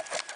you